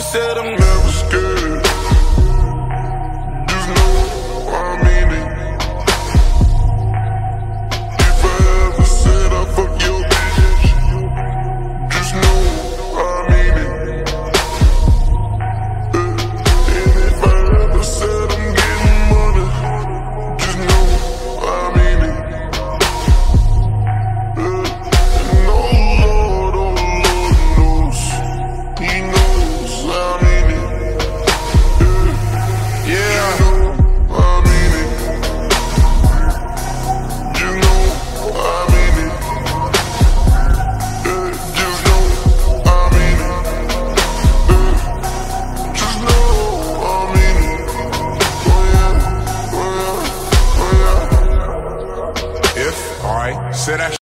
said I'm never scared. Alright, say that